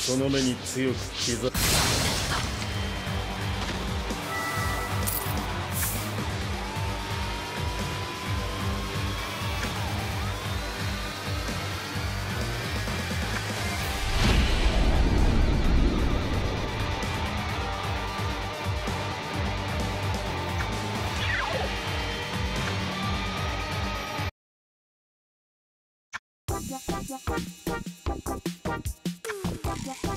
その目に強く刻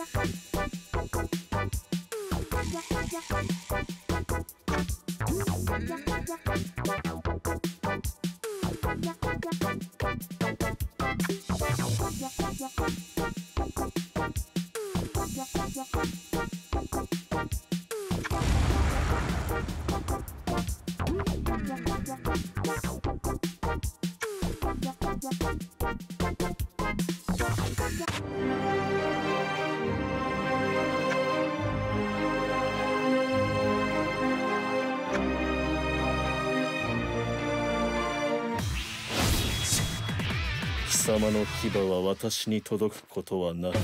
Yeah. 貴様の牙は私に届くことはなく